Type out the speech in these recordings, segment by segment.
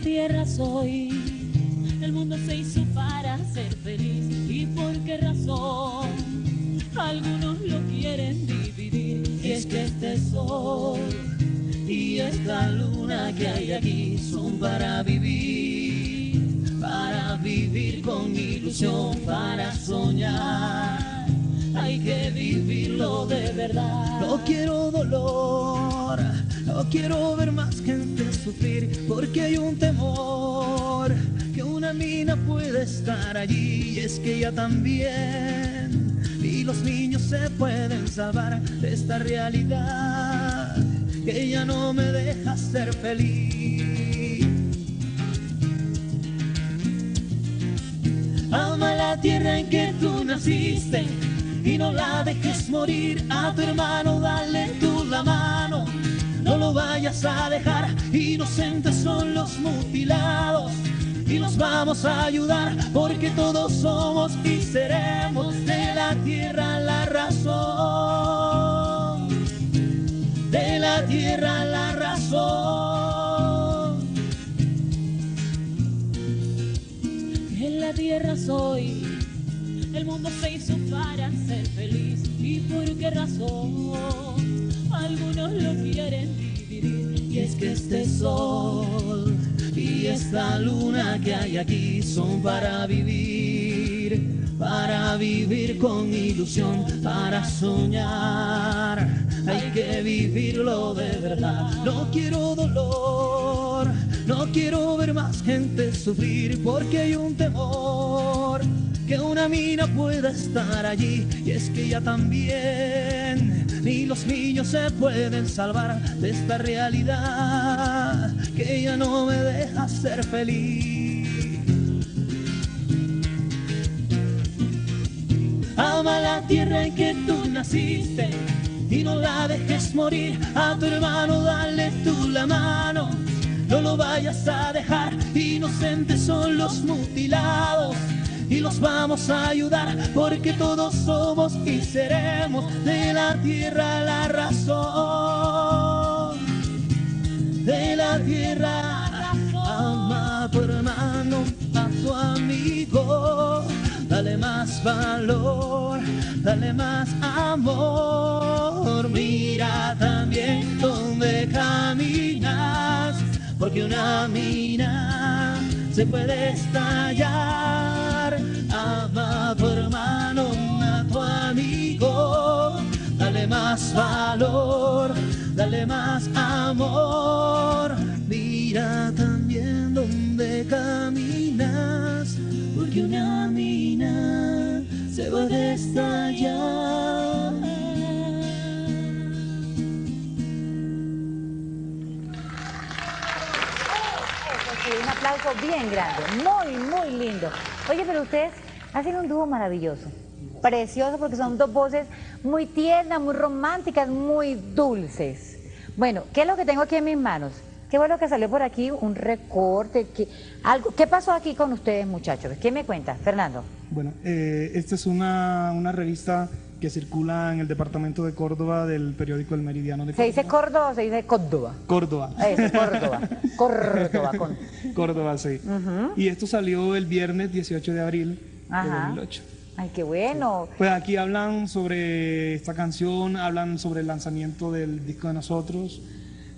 tierra soy. El mundo se hizo para ser feliz. ¿Y por qué razón? Algunos lo quieren dividir. Y es que este sol y esta luna que hay aquí son para vivir, para vivir con ilusión, para soñar. Hay que vivirlo de verdad. No quiero dolor, no quiero ver más gente sufrir, porque hay un temor que una mina puede estar allí y es que ella también y los niños se pueden salvar de esta realidad que ella no me deja ser feliz. Ama la tierra en que tú naciste y no la dejes morir. A tu hermano dale tú la mano, no lo vayas a dejar. Inocentes son los mutilados y los vamos a ayudar porque todos somos y seremos de la tierra la razón. De la tierra la razón. En la tierra soy. El mundo se hizo para ser feliz. ¿Y por qué razón? Algunos lo quieren dividir. Y es que este sol y esta luna que hay aquí son para vivir, para vivir con ilusión, para soñar. Hay que vivirlo de verdad. No quiero dolor, no quiero ver más gente sufrir porque hay un temor que una mina pueda estar allí y es que ya también ni los niños se pueden salvar de esta realidad que ya no me deja ser feliz. Ama la tierra en que tú naciste y no la dejes morir. A tu hermano dale tú la mano, no lo vayas a dejar. Inocentes son los mutilados y los vamos a ayudar porque todos somos y seremos de la tierra la razón. De la tierra ama tu hermano, a tu amigo. Dale más valor, dale más amor. Mira también dónde caminas, porque una mina se puede estallar. A tu hermano, a tu amigo. Dale más valor, dale más amor. Mira también dónde caminas, porque una mina se puede estallar. Sí, un aplauso bien grande, muy, muy lindo. Oye, pero ustedes hacen un dúo maravilloso, precioso, porque son dos voces muy tiernas, muy románticas, muy dulces. Bueno, ¿qué es lo que tengo aquí en mis manos? Qué bueno que salió por aquí un recorte. ¿Qué, algo, ¿qué pasó aquí con ustedes, muchachos? ¿Qué me cuentas, Fernando? Bueno, eh, esta es una, una revista que circula en el departamento de Córdoba del periódico El Meridiano de ¿Se dice Córdoba. Córdoba o se dice Córdoba? Córdoba. Eso, Córdoba. Córdoba. Con... Córdoba, sí. Y esto salió el viernes 18 de abril Ajá. 2008. Ay, qué bueno. Pues aquí hablan sobre esta canción, hablan sobre el lanzamiento del disco de nosotros,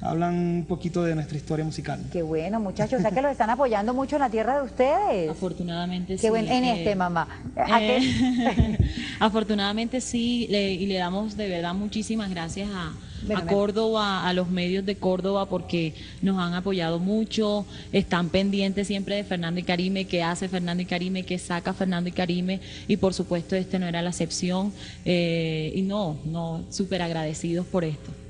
hablan un poquito de nuestra historia musical. Qué bueno, muchachos. O sea que los están apoyando mucho en la tierra de ustedes. Afortunadamente sí. Qué bueno. En eh, este, mamá. ¿A qué? eh, afortunadamente sí, le- y le damos de verdad muchísimas gracias a, a Córdoba, a los medios de Córdoba, porque nos han apoyado mucho, están pendientes siempre de Fernando y Karime, qué hace Fernando y Karime, qué saca Fernando y Karime, y por supuesto este no era la excepción, eh, y no, no, súper agradecidos por esto.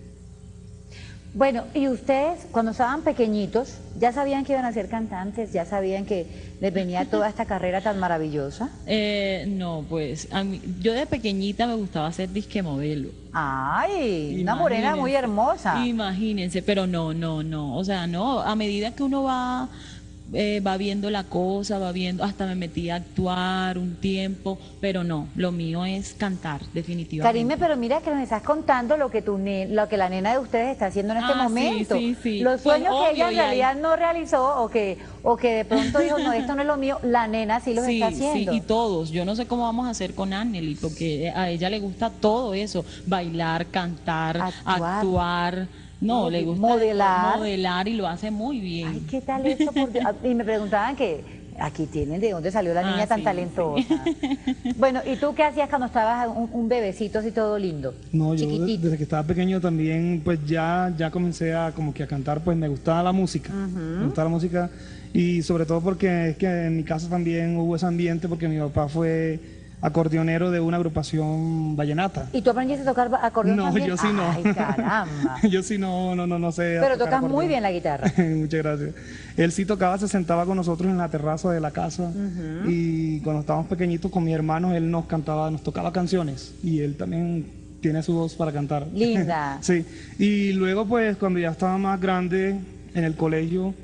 Bueno, y ustedes cuando estaban pequeñitos, ¿ya sabían que iban a ser cantantes? ¿Ya sabían que les venía toda esta carrera tan maravillosa? Eh, no, pues a mí- yo de pequeñita me gustaba hacer disque modelo. Ay, una morena muy hermosa. Imagínense, pero no, no, no. O sea, no, a medida que uno va eh, va viendo la cosa, va viendo, hasta me metí a actuar un tiempo, pero no, lo mío es cantar, definitivamente. Karime, pero mira que nos estás contando lo que tu ne- lo que la nena de ustedes está haciendo en este Ah, sí, momento. sí, sí. Los Pues, sueños que ella en realidad no realizó o que, o que de pronto dijo, no, esto no es lo mío, la nena sí los Sí, está sí, haciendo. y todos. Yo no sé cómo vamos a hacer con Anneli, porque a ella le gusta todo eso, bailar, cantar, Actuar. actuar. No, le gusta Modelar. modelar y lo hace muy bien. Ay, qué tal por Dios. Y me preguntaban que aquí tienen de dónde salió la Ah, niña tan sí, talentosa. Bueno, ¿y tú qué hacías cuando estabas un, un bebecito así todo lindo? No, yo desde que estaba pequeño también, pues ya, ya comencé a como que a cantar, pues me gustaba la música, me gustaba la música y sobre todo porque es que en mi casa también hubo ese ambiente porque mi papá fue acordeonero de una agrupación vallenata. ¿Y tú aprendiste a tocar acordeón No, también? yo sí no. Ay, caramba. yo sí no, no, no, no sé. Pero tocas muy bien la guitarra. Muchas gracias. Él sí tocaba, se sentaba con nosotros en la terraza de la casa y cuando estábamos pequeñitos con mi hermano, él nos cantaba, nos tocaba canciones y él también tiene su voz para cantar. Linda. sí. Y luego pues cuando ya estaba más grande en el colegio,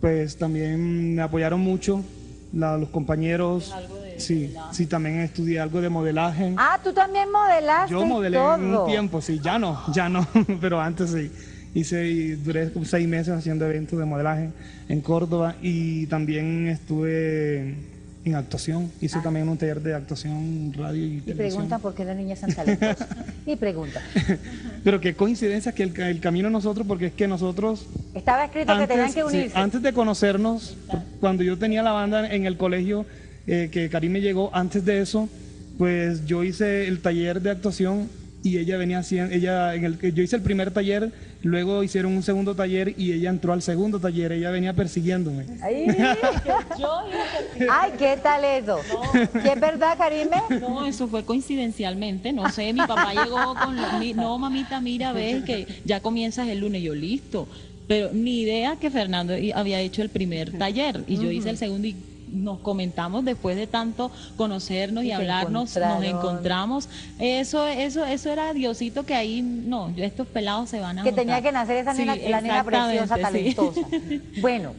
pues también me apoyaron mucho la- los compañeros. Sí, sí, también estudié algo de modelaje. Ah, tú también modelaste Yo modelé todo. un tiempo, sí, ya no, ya no, pero antes sí. Hice y duré como seis meses haciendo eventos de modelaje en Córdoba y también estuve en actuación. Hice también un taller de actuación, radio y Y televisión. preguntan por qué la niña es tan talentosa. y preguntan. Pero qué coincidencia que el, el camino nosotros, porque es que nosotros Estaba escrito que tenían que sí, unirse. antes de conocernos, cuando yo tenía la banda en el colegio, eh, que Karim me llegó, antes de eso, pues yo hice el taller de actuación y ella venía haciendo, ella en el, yo hice el primer taller, luego hicieron un segundo taller y ella entró al segundo taller, ella venía persiguiéndome. Ay, Ay, qué tal eso. ¿Sí es verdad, Karime? No, eso fue coincidencialmente, no sé, mi papá llegó con, la- mi- no mamita, mira, ves que ya comienzas el lunes, yo listo, pero ni idea que Fernando había hecho el primer taller y yo hice el segundo y nos comentamos después de tanto conocernos y, hablarnos, nos encontramos, eso, eso, eso era Diosito que ahí, no, estos pelados se van a Que tenía que nacer esa Sí, nena, la nena preciosa, sí. talentosa. Bueno,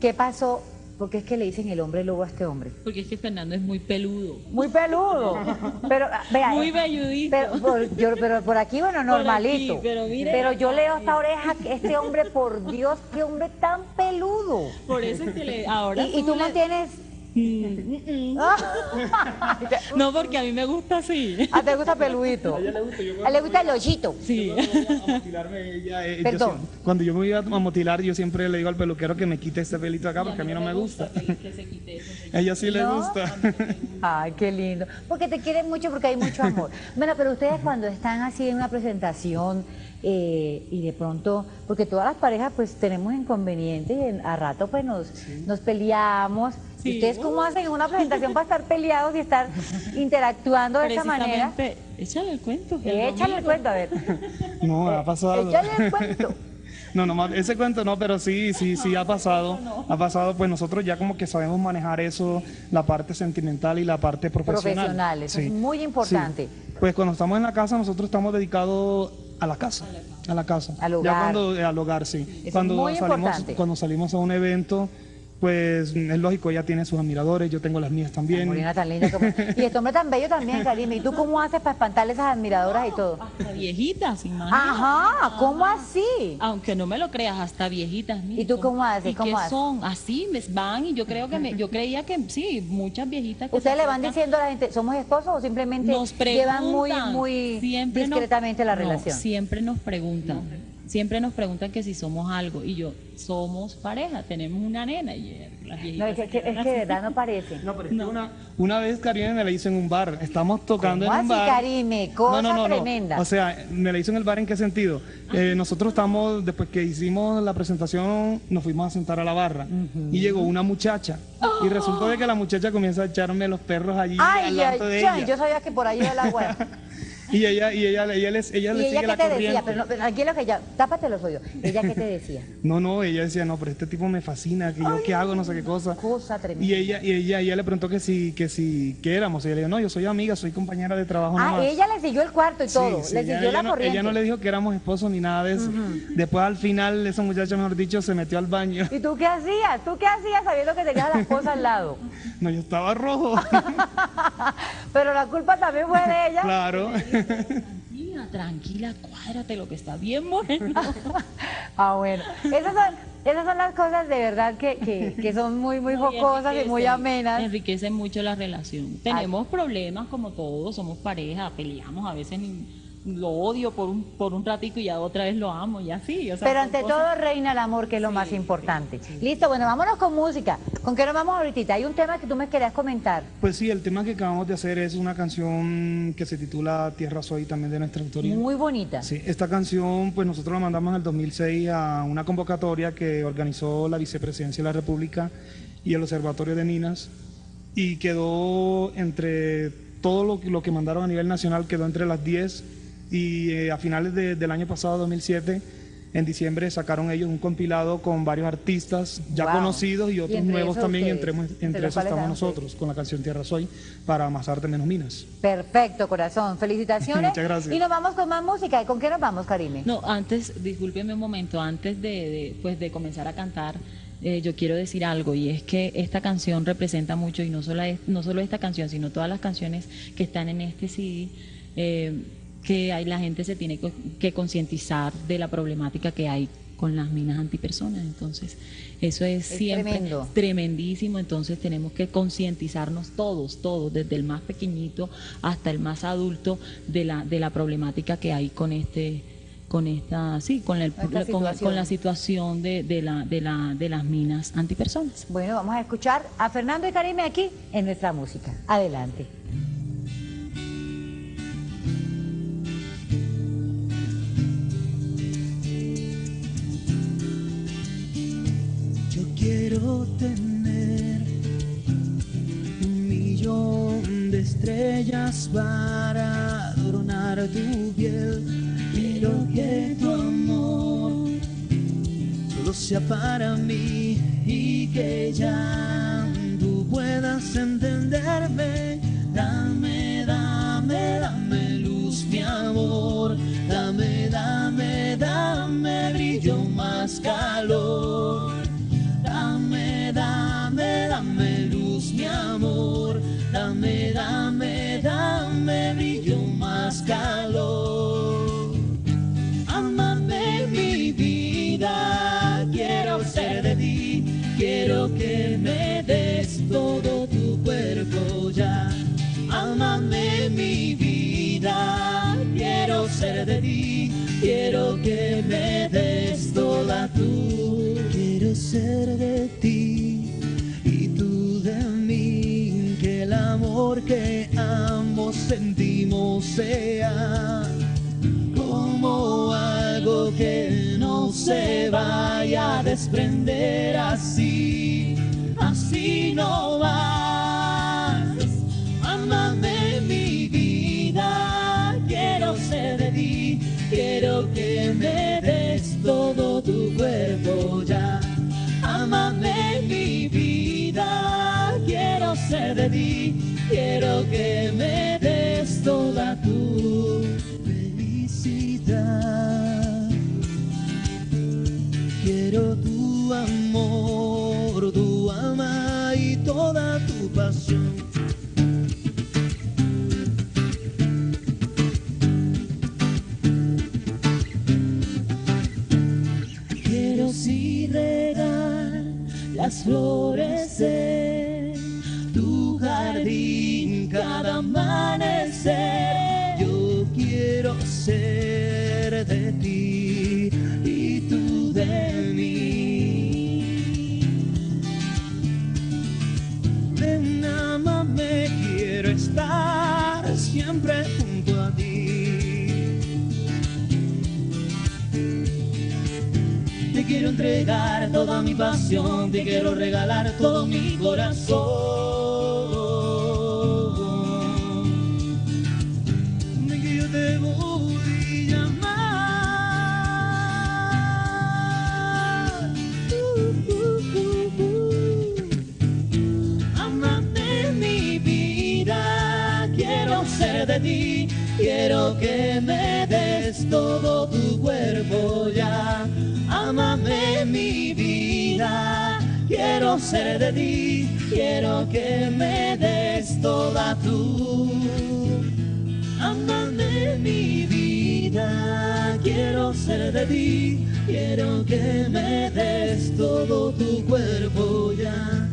¿qué pasó? Porque es que le dicen el hombre lobo a este hombre. Porque es que Fernando es muy peludo. Muy peludo. Pero, ah, vea. Muy velludito. Pero por, yo- pero por aquí, bueno, normalito. aquí, pero mire. Pero yo leo esta oreja, que este hombre, por Dios, qué hombre tan peludo. Por eso es que le, ahora Y, y tú le- mantienes. No, porque a mí me gusta así. Ah, te gusta peludito. A él le gusta el hoyito. Sí. a motilarme, ella, eh, yo Perdón. cuando yo me voy a motilar, yo siempre le digo al peluquero que me quite este pelito acá porque a mí no me gusta. Que se quite eso. A ella sí le gusta. Ay, qué lindo. Porque te quieren mucho, porque hay mucho amor. Bueno, pero ustedes cuando están así en una presentación eh, y de pronto, porque todas las parejas pues tenemos inconvenientes y en- a rato pues nos, nos peleamos. Sí. ¿Ustedes cómo hacen en una presentación para estar peleados y estar interactuando de esa manera? Échale el cuento. el Échale el cuento, a ver. No, ha pasado. Échale el cuento. No, no, ese cuento no, pero sí, sí, sí ha pasado. Ha pasado, pues nosotros ya como que sabemos manejar eso, la parte sentimental y la parte profesional. Profesional, eso es Sí, muy importante. sí. Pues cuando estamos en la casa, nosotros estamos dedicados a la casa. A la casa. Al Ya hogar. cuando, eh, al hogar, sí. es cuando muy salimos, importante. Cuando salimos a un evento, pues es lógico, ella tiene sus admiradores, yo tengo las mías también. Morena tan linda como... Y este hombre tan bello también, Karim. ¿Y tú cómo haces para espantarle esas admiradoras y todo? Hasta viejitas, imagínate. Ajá, ¿cómo así? Aunque no me lo creas, hasta viejitas. mira, ¿Y tú cómo haces? ¿Y ¿Cómo qué haces? son? Así me van y yo creo que me, yo creía que sí, muchas viejitas. que ¿Ustedes le van diciendo a la gente, somos esposos o simplemente nos llevan muy, muy siempre nos- discretamente la no, relación? siempre nos preguntan, siempre nos preguntan que si somos algo y yo somos pareja, tenemos una nena y eh, las No, es que, es que de verdad no parece. No, pero es que una, una vez Karina me la hizo en un bar. Estamos tocando ¿Cómo en un así, bar. Karime? Cosa tremenda. O sea, me la hizo en el bar en qué sentido. Eh, nosotros estamos, después que hicimos la presentación, nos fuimos a sentar a la barra. Y llegó una muchacha. Y resultó de que la muchacha comienza a echarme los perros allí al Ay, lado de ay, ella. yo sabía que por ahí iba el agua. Y ella, y ella, ella, les, ella ¿Y le ella sigue qué la te corriente. decía? Pero, no, pero aquí lo que ya, tápate los oídos. ¿Ella qué te decía? No, no, ella decía, no, pero este tipo me fascina, que yo qué hago, no sé qué cosa. Cosa tremenda. Y ella, y ella, ella le preguntó que si, que si, qué éramos. Y ella le dijo, no, yo soy amiga, soy compañera de trabajo Ah, nomás. ella le siguió el cuarto y todo. sí, le siguió ella la no, corriente. ella no le dijo que éramos esposos ni nada de eso. Después al final, esa muchacha, mejor dicho, se metió al baño. ¿Y tú qué hacías? ¿Tú qué hacías sabiendo que tenías a la esposa al lado? No, yo estaba rojo. Pero la culpa también fue de ella. claro. Tranquila, tranquila, cuádrate lo que está bien bueno. Ah, bueno. Esas son, esas son las cosas de verdad que, que, que son muy, muy jocosas y muy amenas. Enriquecen mucho la relación. Tenemos problemas como todos, somos pareja, peleamos, a veces ni- lo odio por un, por un ratico y ya otra vez lo amo y así. o sea, Pero ante cosas- todo reina el amor, que es lo más importante. Listo, bueno, vámonos con música. ¿Con qué nos vamos ahorita? Hay un tema que tú me querías comentar. Pues sí, el tema que acabamos de hacer es una canción que se titula Tierra Soy, también de nuestra autoría. Muy bonita. Sí, esta canción, pues nosotros la mandamos en el 2006 a una convocatoria que organizó la Vicepresidencia de la República y el Observatorio de Minas y quedó entre todo lo, que- lo que mandaron a nivel nacional, quedó entre las 10 y eh, a finales de- del año pasado, 2007, en diciembre sacaron ellos un compilado con varios artistas ya Wow. conocidos y otros nuevos también, y entre, entre esos estamos nosotros con la canción Tierra Soy para Más Arte Menos Minas. Perfecto, corazón. Felicitaciones. Muchas gracias. Y nos vamos con más música. ¿Y con qué nos vamos, Karime? No, antes, discúlpeme un momento, antes de, de, pues, de comenzar a cantar, eh, yo quiero decir algo y es que esta canción representa mucho y no solo, es- no solo esta canción, sino todas las canciones que están en este CD, eh, que hay, la gente se tiene que, que concientizar de la problemática que hay con las minas antipersonas. Entonces, eso es, Es siempre tremendo. tremendísimo, entonces tenemos que concientizarnos todos, todos, desde el más pequeñito hasta el más adulto de la, de la problemática que hay con este con esta sí con, el, con, con la situación de, de la, de, la, de las minas antipersonas. Bueno, vamos a escuchar a Fernando y Karime aquí en nuestra música. Adelante. Para adornar tu piel. Quiero que tu amor solo sea para mí y que ya tú puedas entenderme. Dame, dame, dame luz, mi amor. Dame, dame, dame brillo más calor. Dame, dame, dame luz, mi amor. Dame, dame que me des todo tu cuerpo ya. Amame mi vida, quiero ser de ti, quiero que me des toda tu. Quiero ser de ti y tú de mí, que el amor que ambos sentimos sea como algo que no se vaya a desprender así, no vas. Amame mi vida, quiero ser de ti, quiero que me des todo tu cuerpo ya. Amame mi vida, quiero ser de ti, quiero que me des toda tu quiero entregar toda mi pasión, te quiero regalar todo mi corazón. Que yo te voy a llamar. Uh, mi vida, quiero ser de ti, quiero que me quiero ser de ti, quiero que me des toda tu. Ámame mi vida, quiero ser de ti, quiero que me des todo tu cuerpo ya.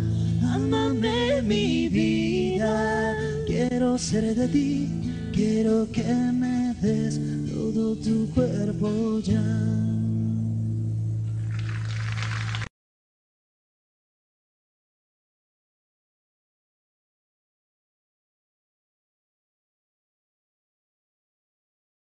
Ámame mi vida, quiero ser de ti, quiero que me des todo tu cuerpo ya.